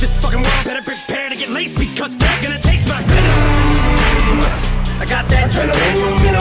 this fucking world better prepare to get laced because they're gonna taste my venom. I got that adrenaline.